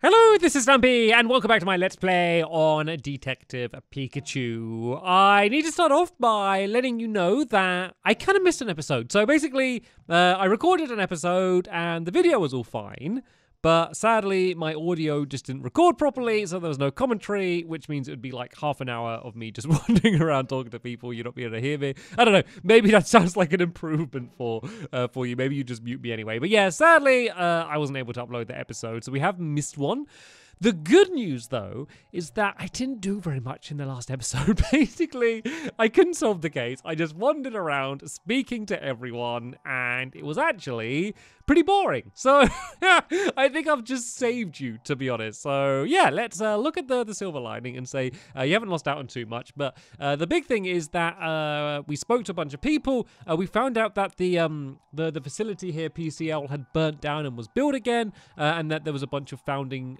Hello, this is Stampy, and welcome back to my Let's Play on Detective Pikachu. I need to start off by letting you know that I kind of missed an episode. So basically, uh, I recorded an episode, and the video was all fine, but sadly, my audio just didn't record properly, so there was no commentary, which means it would be like half an hour of me just wandering around talking to people. You're not being able to hear me. I don't know. Maybe that sounds like an improvement for uh, for you. Maybe you just mute me anyway. But yeah, sadly, uh, I wasn't able to upload the episode, so we have missed one. The good news, though, is that I didn't do very much in the last episode. Basically, I couldn't solve the case. I just wandered around speaking to everyone, and it was actually pretty boring. So, I think I've just saved you, to be honest. So, yeah, let's uh, look at the, the silver lining and say uh, you haven't lost out on too much. But uh, the big thing is that uh, we spoke to a bunch of people. Uh, we found out that the um the the facility here, PCL, had burnt down and was built again, uh, and that there was a bunch of founding.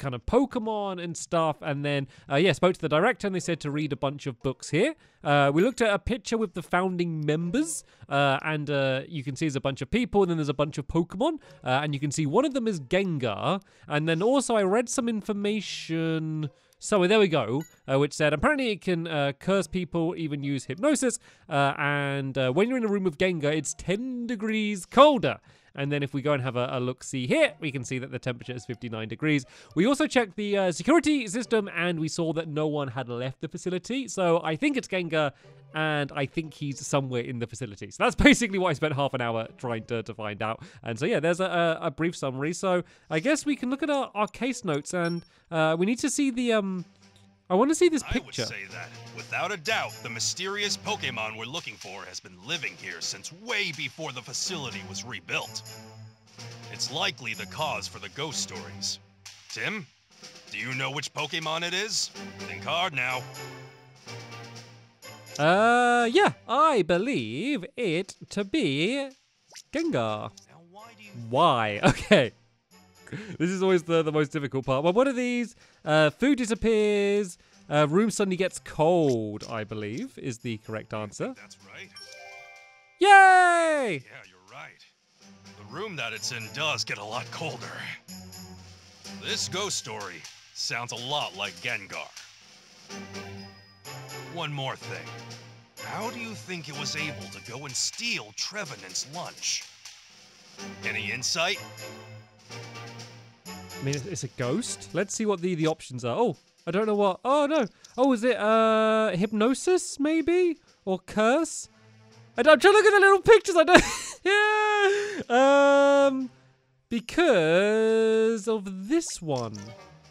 Kind of Pokemon and stuff. And then, uh, yeah, spoke to the director and they said to read a bunch of books here. Uh, we looked at a picture with the founding members, uh, and uh, you can see there's a bunch of people, and then there's a bunch of Pokemon, uh, and you can see one of them is Gengar. And then also, I read some information. So there we go, uh, which said apparently it can uh, curse people, even use hypnosis. Uh, and uh, when you're in a room with Gengar, it's 10 degrees colder. And then if we go and have a, a look see here, we can see that the temperature is 59 degrees. We also checked the uh, security system and we saw that no one had left the facility. So I think it's Gengar and I think he's somewhere in the facility. So that's basically what I spent half an hour trying to, to find out. And so yeah, there's a, a, brief summary. So I guess we can look at our, our case notes and uh, we need to see the... um. I want to see this picture. I would say that, without a doubt, the mysterious Pokemon we're looking for has been living here since way before the facility was rebuilt. It's likely the cause for the ghost stories. Tim, do you know which Pokemon it is? Think hard now. Uh, yeah, I believe it to be Gengar. Now, why do you Why? Okay. This is always the, the most difficult part. Well, what are these? Uh, food disappears. Uh, room suddenly gets cold, I believe, is the correct answer. That's right. Yay! Yeah, you're right. The room that it's in does get a lot colder. This ghost story sounds a lot like Gengar. One more thing. How do you think it was able to go and steal Trevenant's lunch? Any insight? I mean, it's- a ghost. Let's see what the, the options are. Oh, I don't know what. Oh, no. Oh, is it uh hypnosis, maybe? Or curse? I don't, I'm trying to look at the little pictures. I don't. yeah. Um, because of this one.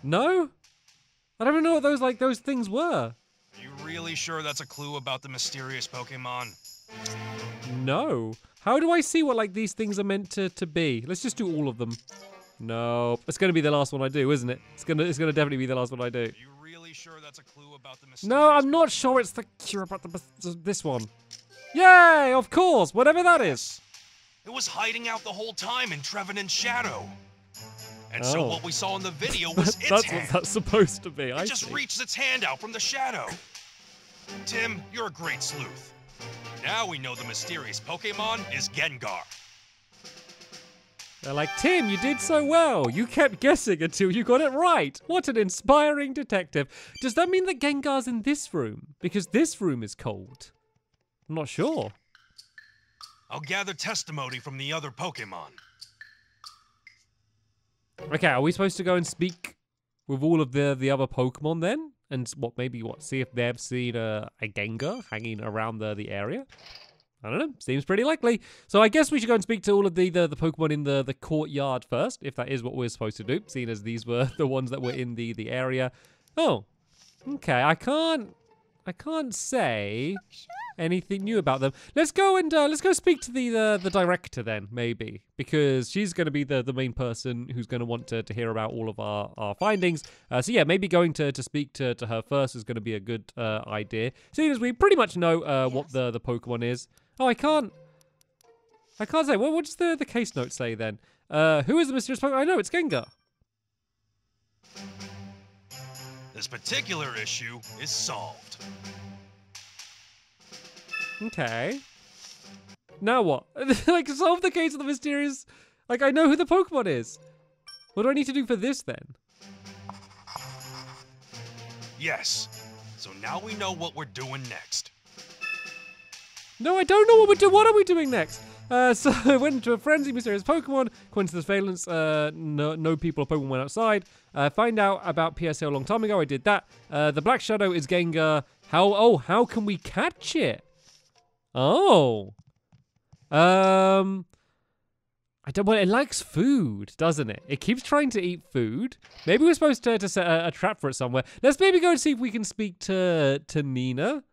No? I don't even know what those like those things were. Are you really sure that's a clue about the mysterious Pokemon? No. How do I see what like these things are meant to, to be? Let's just do all of them. No, it's gonna be the last one I do, isn't it? It's gonna it's gonna definitely be the last one I do. Are you really sure that's a clue about the mysterious No, I'm not sure it's the cure about the this one. Yay! Of course, whatever that is. It was hiding out the whole time in Trevenant's shadow. And so Oh. what we saw in the video was its that's hand. what that's supposed to be. I It just see. reached its hand out from the shadow. Tim, you're a great sleuth. Now we know the mysterious Pokemon is Gengar. They're like, Tim, you did so well. You kept guessing until you got it right. What an inspiring detective. Does that mean that Gengar's in this room? Because this room is cold. I'm not sure. I'll gather testimony from the other Pokemon. Okay, are we supposed to go and speak with all of the the other Pokemon then? And what maybe what see if they've seen a, a Gengar hanging around the the area? I don't know. Seems pretty likely. So I guess we should go and speak to all of the the, the Pokemon in the the courtyard first, if that is what we're supposed to do, seeing as these were the ones that were in the the area. Oh, okay. I can't I can't say anything new about them. Let's go and uh, let's go speak to the, the the director then, maybe, because she's going to be the the main person who's going to want to to hear about all of our our findings. Uh, so yeah, maybe going to to speak to to her first is going to be a good uh, idea, seeing as we pretty much know uh, what the the Pokemon is. Oh, I can't. I can't say. What, what does the, the case note say then? Uh, who is the mysterious Pokemon? I know it's Gengar. This particular issue is solved. Okay. Now what? like solve the case of the mysterious. Like I know who the Pokemon is. What do I need to do for this then? Yes. So now we know what we're doing next. No, I don't know what we're doing. What are we doing next? Uh, so I went into a frenzy, mysterious Pokemon. The surveillance, uh, no, no people or Pokemon went outside. Uh, find out about PSA a long time ago. I did that. Uh, the Black Shadow is Gengar. How? Oh, how can we catch it? Oh. Um. I don't. Well, it likes food, doesn't it? It keeps trying to eat food. Maybe we're supposed to, to set a, a trap for it somewhere. Let's maybe go and see if we can speak to to Nina.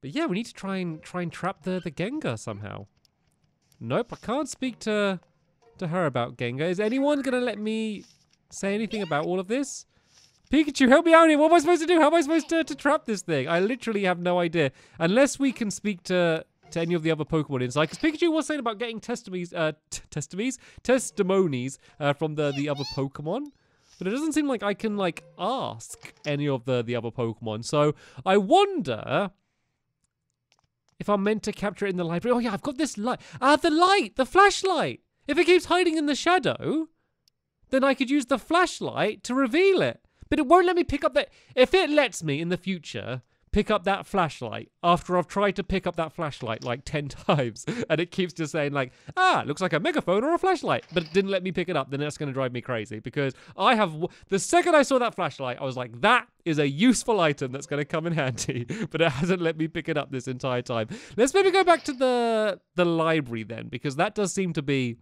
But yeah, we need to try and try and trap the the Gengar somehow. Nope, I can't speak to to her about Gengar. Is anyone gonna let me say anything about all of this? Pikachu, help me out here. What am I supposed to do? How am I supposed to, to trap this thing? I literally have no idea. Unless we can speak to to any of the other Pokemon inside. Because Pikachu was saying about getting testimonies, uh, testimonies, testimonies uh, from the the other Pokemon. But it doesn't seem like I can like ask any of the the other Pokemon. So I wonder if I'm meant to capture it in the library. Oh yeah, I've got this light. Ah, the light, the flashlight. If it keeps hiding in the shadow, then I could use the flashlight to reveal it. But it won't let me pick up that. If it lets me in the future pick up that flashlight after I've tried to pick up that flashlight like 10 times and it keeps just saying like, ah, looks like a megaphone or a flashlight, but it didn't let me pick it up, then that's going to drive me crazy because I have, the second I saw that flashlight, I was like, that is a useful item that's going to come in handy, but it hasn't let me pick it up this entire time. Let's maybe go back to the, the library then, because that does seem to be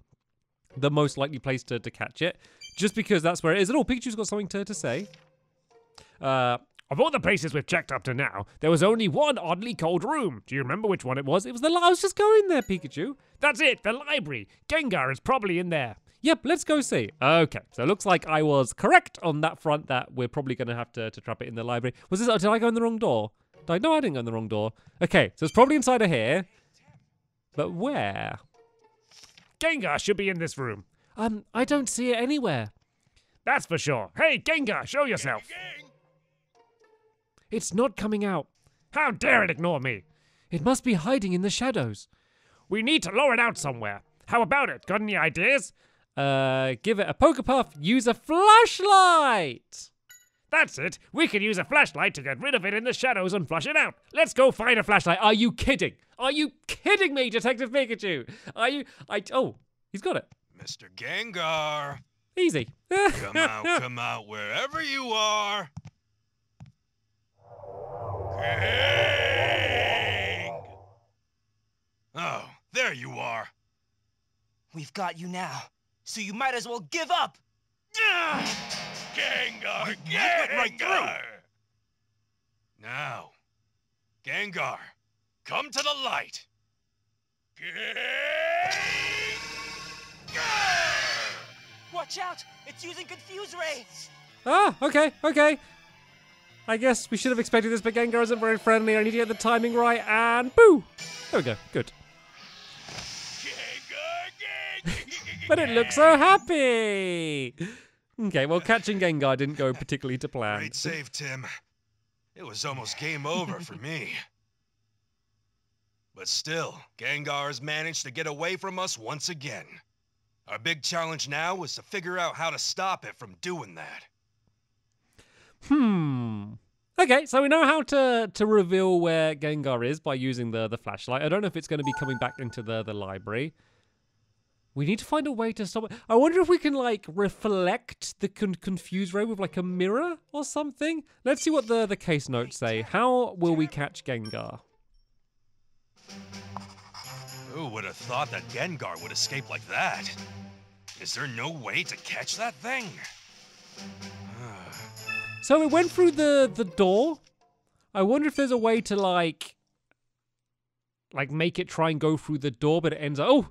the most likely place to, to catch it, just because that's where it is. And oh, Pikachu's got something to, to say. Uh, of all the places we've checked up to now, there was only one oddly cold room. Do you remember which one it was? It was the. I was just going there, Pikachu. That's it, the library. Gengar is probably in there. Yep, let's go see. Okay, so it looks like I was correct on that front that we're probably going to have to, to trap it in the library. Was this? Did I go in the wrong door? Did I? No, I didn't go in the wrong door. Okay, so it's probably inside of here. But where? Gengar should be in this room. Um, I don't see it anywhere. That's for sure. Hey, Gengar, show yourself. It's not coming out. How dare it ignore me? It must be hiding in the shadows. We need to lure it out somewhere. How about it? Got any ideas? Uh, give it a Poké Puff. Use a flashlight. That's it. We can use a flashlight to get rid of it in the shadows and flush it out. Let's go find a flashlight. Are you kidding? Are you kidding me, Detective Pikachu? Are you? I. Oh, he's got it. Mr. Gengar, Easy. come out, come out, wherever you are. King! Oh, there you are. We've got you now, so you might as well give up. Gengar, Gengar! right through. Now, Gengar, come to the light. Gengar! Watch out! It's using Confuse Ray! Ah, okay, okay. I guess we should have expected this, but Gengar isn't very friendly. I need to get the timing right, and boo! There we go, good. But it looks so happy! Okay, well, catching Gengar didn't go particularly to plan. Great save, Tim. It was almost game over for me. But still, Gengar has managed to get away from us once again. Our big challenge now was to figure out how to stop it from doing that. Hmm. Okay, so we know how to to reveal where Gengar is by using the the flashlight. I don't know if it's going to be coming back into the the library. We need to find a way to stop it. I wonder if we can like reflect the con- confuse ray with like a mirror or something. Let's see what the the case notes say. How will we catch Gengar? Who would have thought that Gengar would escape like that? Is there no way to catch that thing? Uh, So it went through the the door. I wonder if there's a way to like like make it try and go through the door, but it ends up. Oh,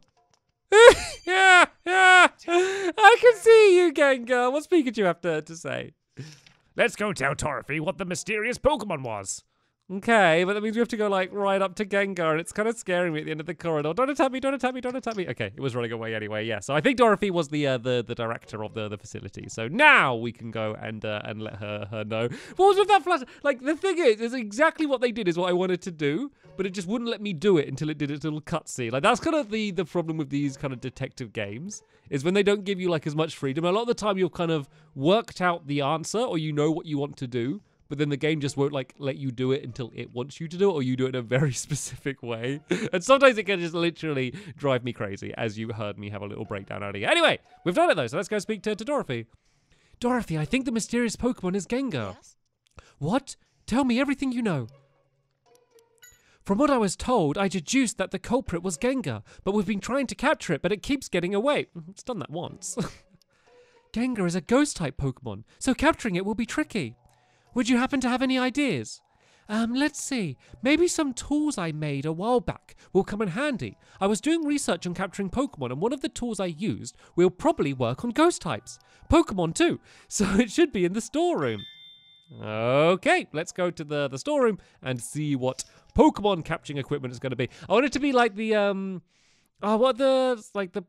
yeah, yeah. I can see you, Gengar. What's Pikachu have to, to say? Let's go tell Dorothy what the mysterious Pokemon was. Okay, but that means we have to go like right up to Gengar, and it's kind of scaring me at the end of the corridor. Don't attack me! Don't attack me! Don't attack me! Okay, it was running away anyway. Yeah, so I think Dorothy was the uh, the the director of the the facility. So now we can go and uh, and let her her know. What was with that flash? Like the thing is, is exactly what they did is what I wanted to do, but it just wouldn't let me do it until it did its little cutscene. Like that's kind of the the problem with these kind of detective games is when they don't give you like as much freedom. A lot of the time, you've kind of worked out the answer or you know what you want to do but then the game just won't like let you do it until it wants you to do it or you do it in a very specific way and sometimes it can just literally drive me crazy as you heard me have a little breakdown earlier anyway we've done it though so let's go speak to, to dorothy dorothy i think the mysterious pokemon is gengar Yes? what tell me everything you know from what I was told, I deduced that the culprit was Gengar, but we've been trying to capture it, but it keeps getting away. Mm-hmm, it's done that once. Gengar is a ghost type Pokemon, so capturing it will be tricky. Would you happen to have any ideas? Um, let's see. Maybe some tools I made a while back will come in handy. I was doing research on capturing Pokemon, and one of the tools I used will probably work on ghost types. Pokemon too, so it should be in the storeroom. Okay, let's go to the, the storeroom and see what Pokemon capturing equipment is going to be. I want it to be like the, um, oh, what the, like the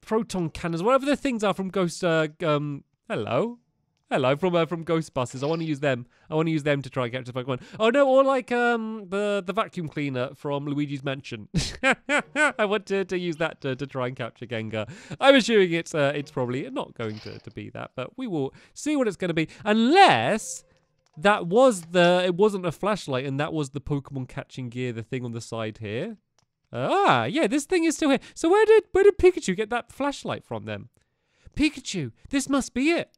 proton cannons, whatever the things are from Ghost, uh, um, hello? Hello, from uh, from Ghostbusters. I want to use them. I want to use them to try and capture Pokemon. Oh no, or like um the the vacuum cleaner from Luigi's Mansion. I want to, to use that to, to try and capture Gengar. I'm assuming it's uh, it's probably not going to, to be that, but we will see what it's going to be. Unless that was the it wasn't a flashlight and that was the Pokemon catching gear, the thing on the side here. Ah, yeah, this thing is still here. So where did where did Pikachu get that flashlight from then? Pikachu, this must be it.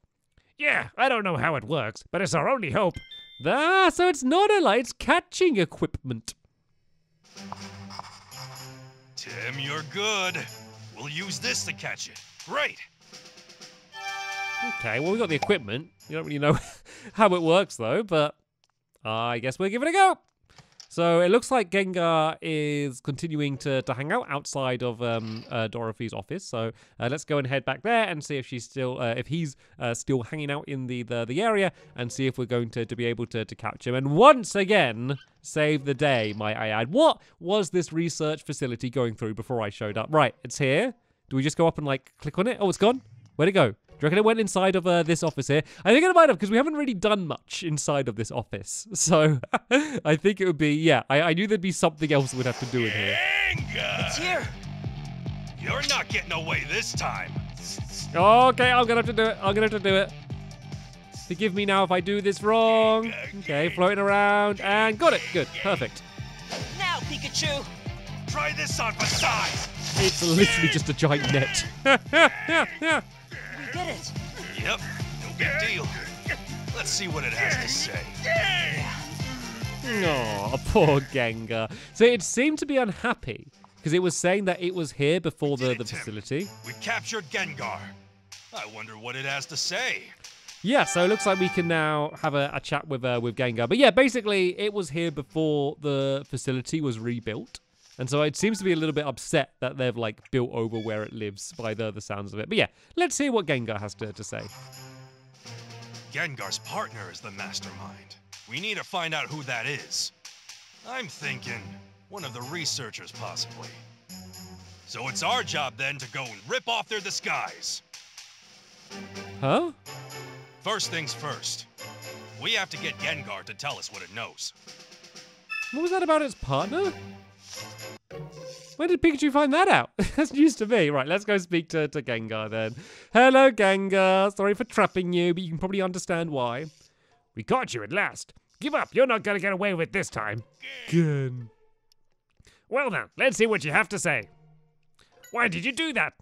Yeah, I don't know how it works, but it's our only hope. Ah, so it's not a light, it's catching equipment. Tim, you're good. We'll use this to catch it. Great. Okay, well, we got the equipment. You don't really know how it works, though, but I guess we'll give it a go. So it looks like Gengar is continuing to, to hang out outside of um, uh, Dorothy's office. So uh, let's go and head back there and see if she's still, uh, if he's uh, still hanging out in the, the, the area, and see if we're going to, to be able to, to catch him. And once again, save the day, might I add. What was this research facility going through before I showed up? Right, it's here. Do we just go up and like click on it? Oh, it's gone. Where'd it go? Do you reckon it went inside of uh, this office here? I think it might have because we haven't really done much inside of this office. So I think it would be, yeah, I, I knew there'd be something else we'd have to do in here. It's here. You're not getting away this time. Okay, I'm gonna have to do it. I'm gonna have to do it. Forgive me now if I do this wrong. Okay, floating around and got it. Good, perfect. Now, Pikachu. Try this on for size. It's literally just a giant net. We did it. Yep, no big deal. Let's see what it has to say. Oh, poor Gengar. So it seemed to be unhappy because it was saying that it was here before the, Did the it, Tim. facility. We captured Gengar. I wonder what it has to say. Yeah, so it looks like we can now have a, a chat with uh, with Gengar. But yeah, basically, it was here before the facility was rebuilt. And so it seems to be a little bit upset that they've like built over where it lives by the, the sounds of it. But yeah, let's hear what Gengar has to, to say. Gengar's partner is the mastermind. We need to find out who that is. I'm thinking one of the researchers, possibly. So it's our job then to go and rip off their disguise. Huh? First things first. We have to get Gengar to tell us what it knows. What was that about its partner? Where did Pikachu find that out? That's news to me. Right, let's go speak to, to Gengar then. Hello, Gengar. Sorry for trapping you, but you can probably understand why. We caught you at last. Give up. You're not going to get away with it this time. Good. Well then, let's see what you have to say. Why did you do that?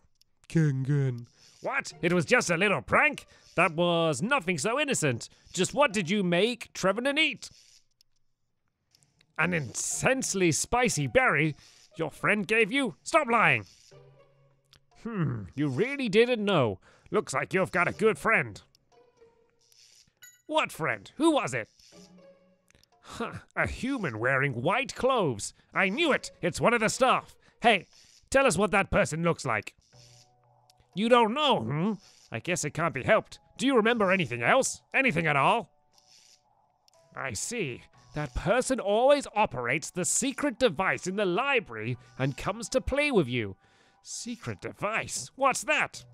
Gengar. What? It was just a little prank? That was nothing so innocent. Just what did you make Trevenant eat? An intensely spicy berry your friend gave you? Stop lying! Hmm, you really didn't know. Looks like you've got a good friend. What friend? Who was it? Huh, a human wearing white clothes. I knew it! It's one of the staff. Hey, tell us what that person looks like. You don't know, hmm? I guess it can't be helped. Do you remember anything else? Anything at all? I see. That person always operates the secret device in the library and comes to play with you. Secret device? What's that?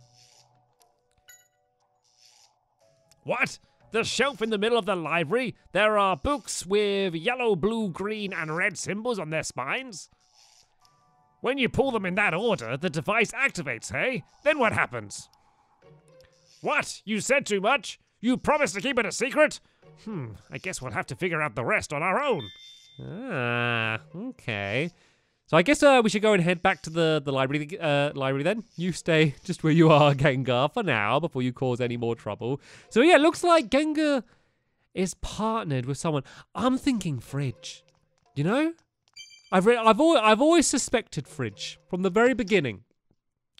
What? The shelf in the middle of the library? There are books with yellow, blue, green, and red symbols on their spines? When you pull them in that order, the device activates, hey? Then what happens? What? You said too much? You promised to keep it a secret? Hmm, I guess we'll have to figure out the rest on our own. Ah, okay. So I guess uh, we should go and head back to the the library. Uh, library then. You stay just where you are, Gengar, for now before you cause any more trouble. So yeah, looks like Gengar is partnered with someone. I'm thinking Fridge. You know, I've re- I've always, I've always suspected Fridge from the very beginning.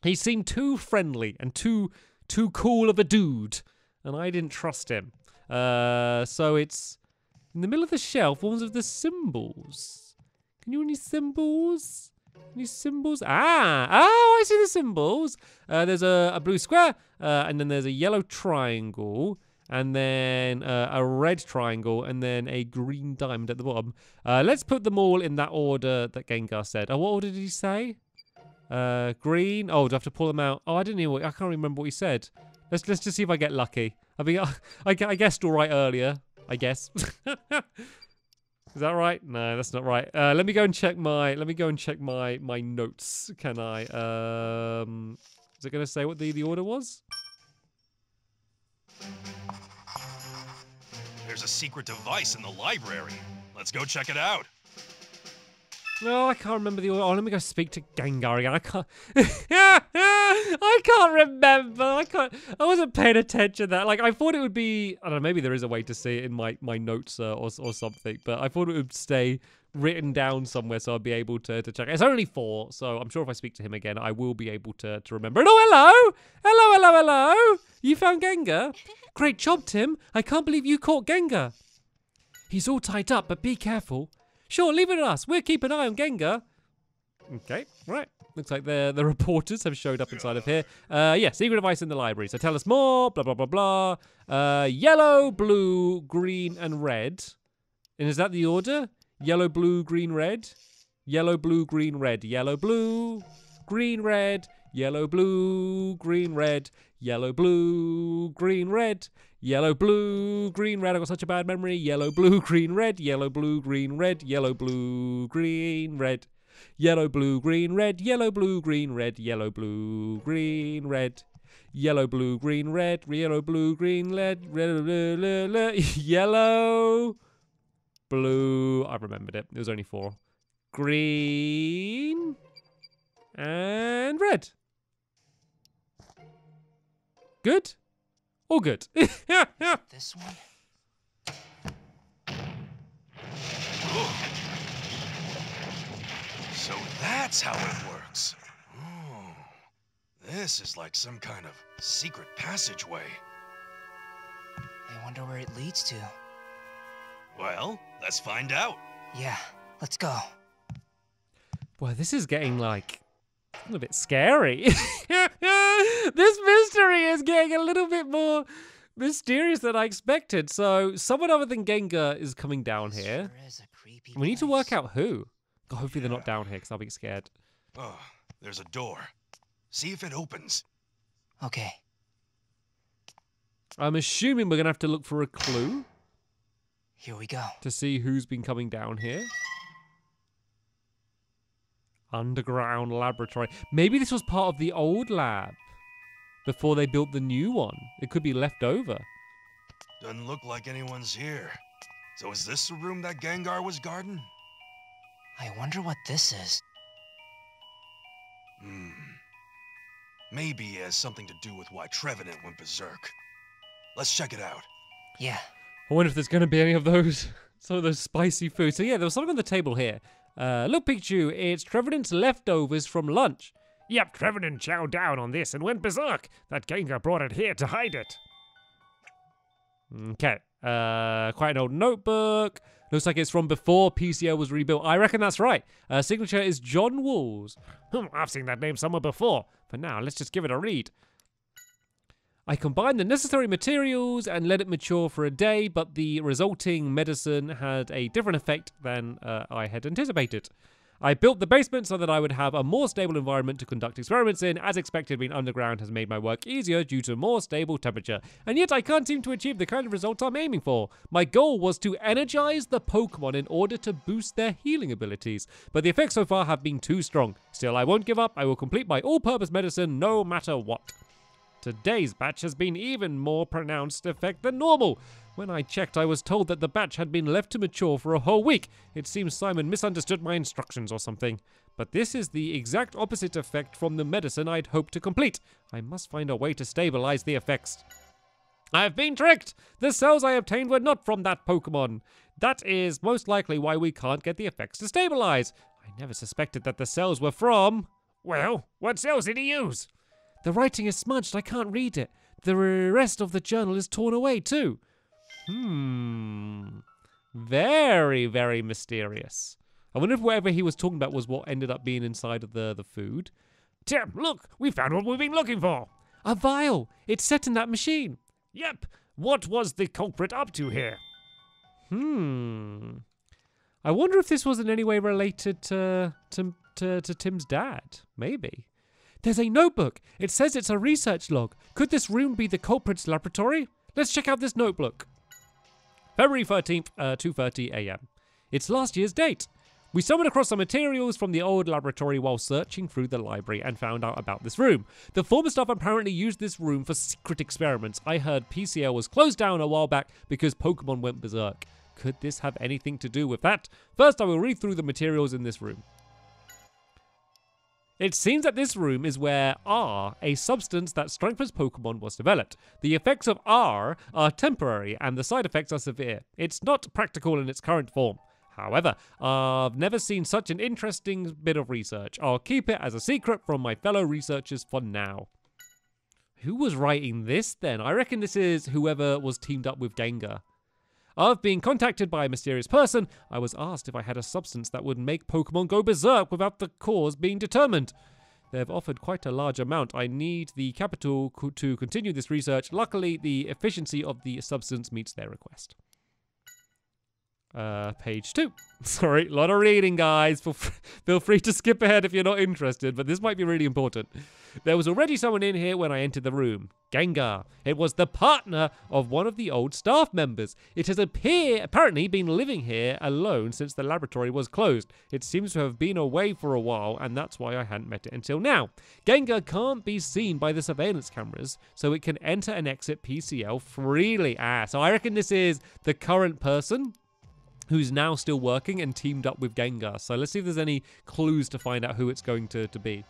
He seemed too friendly and too too cool of a dude, and I didn't trust him. Uh, so it's in the middle of the shelf. Ones of the symbols. Can you any symbols? Any symbols? Ah, oh, I see the symbols. Uh, there's a, a blue square, uh, and then there's a yellow triangle, and then uh, a red triangle, and then a green diamond at the bottom. Uh, let's put them all in that order that Gengar said. Oh, what order did he say? Uh, green. Oh, do I have to pull them out? Oh, I didn't even. I can't remember what he said. Let's let's just see if I get lucky. I mean, I, I, guessed all right earlier. I guess. Is that right? No, that's not right. Uh, let me go and check my. Let me go and check my my notes. Can I? Um, is it going to say what the the order was? There's a secret device in the library. Let's go check it out. No, I can't remember the order. Oh, let me go speak to Gengar again. I can't. I can't remember. I can't. I wasn't paying attention. That like I thought it would be. I don't know. Maybe there is a way to see it in my my notes uh, or or something. But I thought it would stay written down somewhere so I'd be able to, to check. It's only four, so I'm sure if I speak to him again, I will be able to, to remember. And oh, hello! Hello, hello, hello! You found Gengar? Great job, Tim. I can't believe you caught Gengar. He's all tied up, but be careful. Sure, leave it to us. We'll keep an eye on Gengar. Okay, right. Looks like the the reporters have showed up inside of here. Uh, yeah, secret device in the library. So tell us more. Blah blah blah blah. Uh, yellow, blue, green, and red. And is that the order? Yellow, blue, green, red. Yellow, blue, green, red. Yellow, blue, green, red. Yellow, blue, green, red. Yellow, blue, green, red. Yellow, blue, green, red. I've got such a bad memory. Yellow, blue, green, red. Yellow, blue, green, red. Yellow, blue, green, red. Yellow, blue, green, red. Yellow, blue, green, red. Yellow, blue, green, red. Yellow, blue, green, red. Yellow, blue, green, red. Red, yellow, blue. I remembered it. It was only four. Green and red. Good. All good. yeah, yeah. This one? So that's how it works. Oh, this is like some kind of secret passageway. I wonder where it leads to. Well, let's find out. Yeah, let's go. Boy, this is getting like a bit scary. this mystery is getting a little bit more mysterious than I expected. So, someone other than Gengar is coming down here. Sure is a creepy We need to work out who. God, hopefully they're not down here because I'll be scared. Oh, there's a door. See if it opens. Okay. I'm assuming we're gonna have to look for a clue Here we go. to see who's been coming down here. Underground laboratory. Maybe this was part of the old lab before they built the new one. It could be left over. Doesn't look like anyone's here. So is this the room that Gengar was guarding? I wonder what this is. Hmm. Maybe it has something to do with why Trevenant went berserk. Let's check it out. Yeah. I wonder if there's going to be any of those, some of those spicy foods. So yeah, there was something on the table here. Uh, look, Pikachu, it's Trevenant's leftovers from lunch. Yep, Trevenant chowed down on this and went berserk. That Gengar brought it here to hide it. Okay, uh, quite an old notebook. Looks like it's from before PCL was rebuilt. I reckon that's right. Uh, signature is John Walls. Hmm, I've seen that name somewhere before. For now, let's just give it a read. I combined the necessary materials and let it mature for a day, but the resulting medicine had a different effect than uh, I had anticipated. I built the basement so that I would have a more stable environment to conduct experiments in. As expected, being underground has made my work easier due to more stable temperature. And yet I can't seem to achieve the kind of results I'm aiming for. My goal was to energize the Pokemon in order to boost their healing abilities, but the effects so far have been too strong. Still, I won't give up. I will complete my all-purpose medicine no matter what. Today's batch has been even more pronounced effect than normal. When I checked, I was told that the batch had been left to mature for a whole week. It seems Simon misunderstood my instructions or something. But this is the exact opposite effect from the medicine I'd hoped to complete. I must find a way to stabilize the effects. I have been tricked! The cells I obtained were not from that Pokemon. That is most likely why we can't get the effects to stabilize. I never suspected that the cells were from. Well, what cells did he use? The writing is smudged. I can't read it. The rest of the journal is torn away, too. Hmm. Very, very mysterious. I wonder if whatever he was talking about was what ended up being inside of the, the food. Tim, look, we found what we've been looking for. A vial. It's set in that machine. Yep. What was the culprit up to here? Hmm. I wonder if this was in any way related to to to, to Tim's dad. Maybe. There's a notebook. It says it's a research log. Could this room be the culprit's laboratory? Let's check out this notebook. February 13th, uh, 2:30 a.m. It's last year's date. We stumbled across some materials from the old laboratory while searching through the library and found out about this room. The former staff apparently used this room for secret experiments. I heard PCL was closed down a while back because Pokemon went berserk. Could this have anything to do with that? First, I will read through the materials in this room. It seems that this room is where R, a substance that strengthens Pokemon, was developed. The effects of R are temporary and the side effects are severe. It's not practical in its current form. However, I've never seen such an interesting bit of research. I'll keep it as a secret from my fellow researchers for now. Who was writing this then? I reckon this is whoever was teamed up with Gengar. I've been contacted by a mysterious person. I was asked if I had a substance that would make Pokemon go berserk without the cause being determined. They've offered quite a large amount. I need the capital co- to continue this research. Luckily, the efficiency of the substance meets their request. Uh, page two. Sorry, a lot of reading, guys. Feel, free to skip ahead if you're not interested, but this might be really important. There was already someone in here when I entered the room. Gengar. It was the partner of one of the old staff members. It has appear apparently been living here alone since the laboratory was closed. It seems to have been away for a while, and that's why I hadn't met it until now. Gengar can't be seen by the surveillance cameras, so it can enter and exit PCL freely. Ah, so I reckon this is the current person who's now still working and teamed up with Gengar. So let's see if there's any clues to find out who it's going to, to be.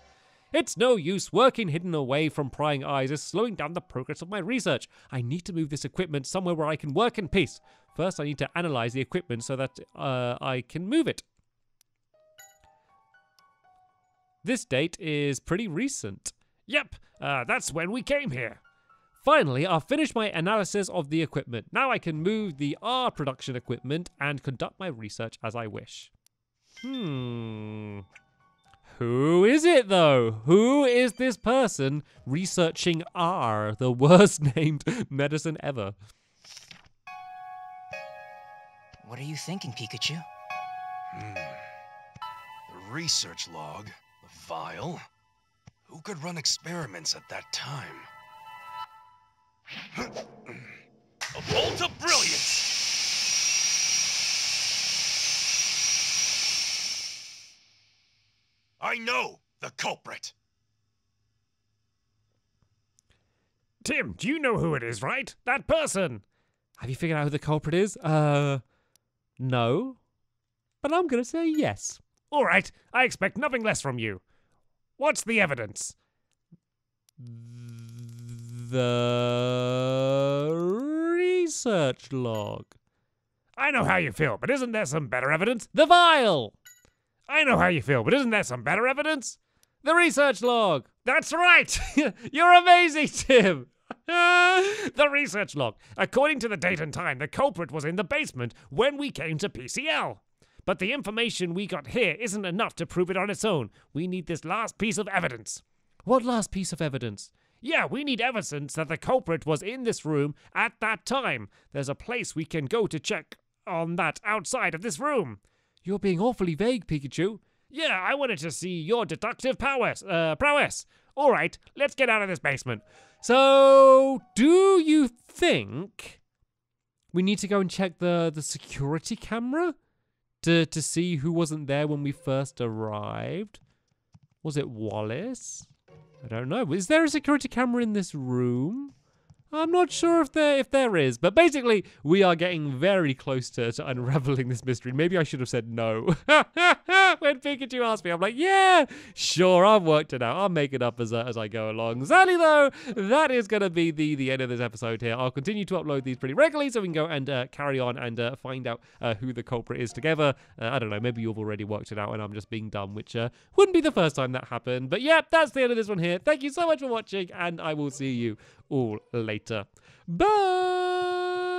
It's no use working hidden away from prying eyes is slowing down the progress of my research. I need to move this equipment somewhere where I can work in peace. First, I need to analyze the equipment so that uh, I can move it. This date is pretty recent. Yep, uh, that's when we came here. Finally, I've finished my analysis of the equipment. Now I can move the R production equipment and conduct my research as I wish. Hmm. Who is it though? Who is this person researching R, the worst named medicine ever? What are you thinking, Pikachu? Hmm. The research log, the vial. Who could run experiments at that time? A bolt of brilliance! I know the culprit! Tim, do you know who it is, right? That person. Have you figured out who the culprit is? Uh, no. But I'm gonna say yes. All right, I expect nothing less from you. What's the evidence? The research log. I know how you feel, but isn't there some better evidence? The vial. I know how you feel, but isn't there some better evidence? The research log. That's right! You're amazing, Tim. the research log. According to the date and time, the culprit was in the basement when we came to PCL. But the information we got here isn't enough to prove it on its own. We need this last piece of evidence. What last piece of evidence? Yeah, we need evidence that the culprit was in this room at that time. There's a place we can go to check on that outside of this room. You're being awfully vague, Pikachu. Yeah, I wanted to see your deductive prowess. Uh, prowess. All right, let's get out of this basement. So, do you think we need to go and check the the security camera to to see who wasn't there when we first arrived? Was it Wallace? I don't know. Is there a security camera in this room? I'm not sure if there if there is, but basically we are getting very close to, to unraveling this mystery. Maybe I should have said no. when Pikachu asked me, I'm like, yeah, sure, I've worked it out. I'll make it up as uh, as I go along. Sadly though, that is going to be the the end of this episode here. I'll continue to upload these pretty regularly so we can go and uh, carry on and uh, find out uh, who the culprit is together. Uh, I don't know, maybe you've already worked it out and I'm just being dumb, which uh, wouldn't be the first time that happened. But yeah, that's the end of this one here. Thank you so much for watching, and I will see you all later. Bye!